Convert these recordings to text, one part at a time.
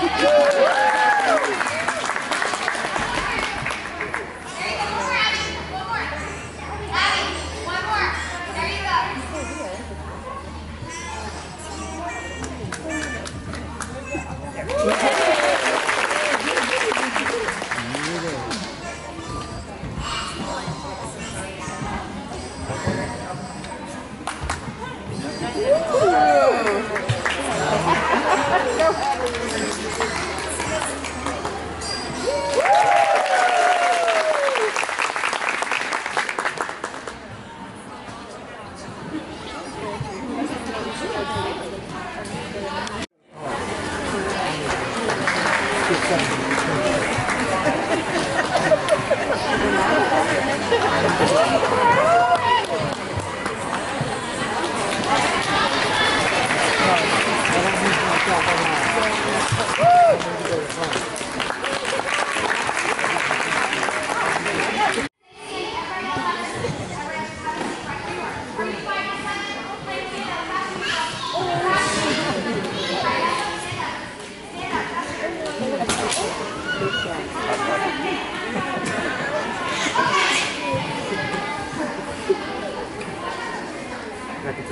Yeah.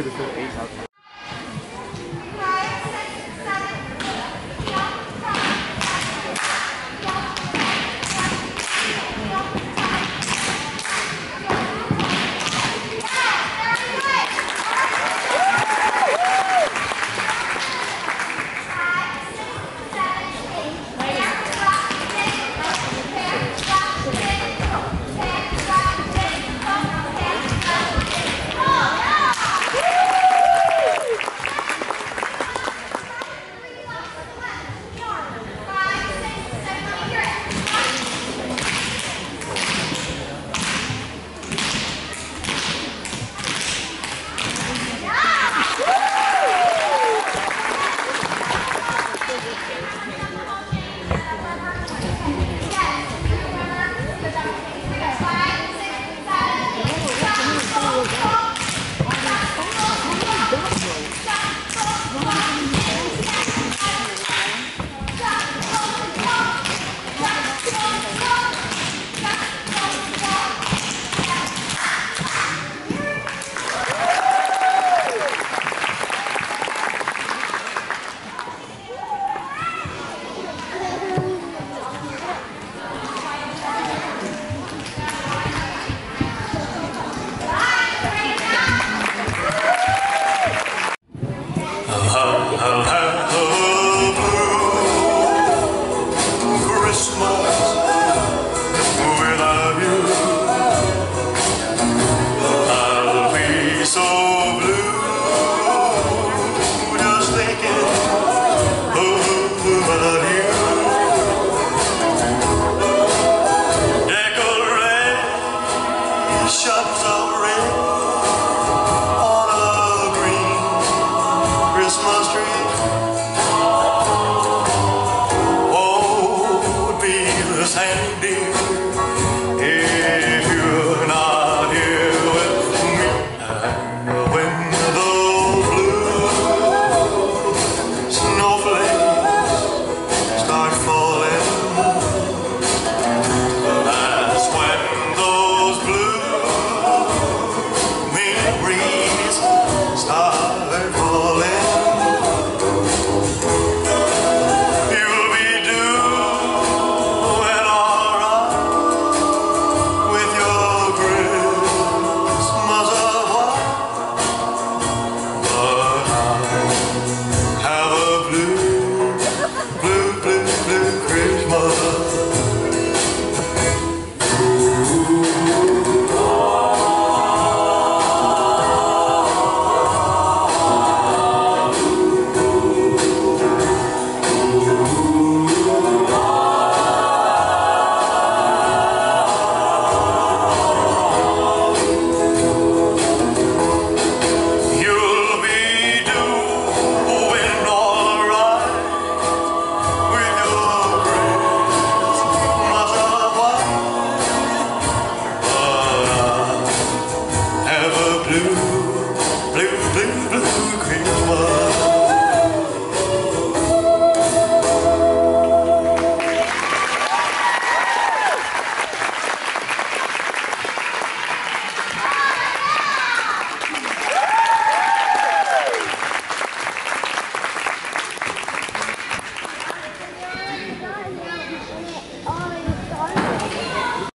could have said eight outside.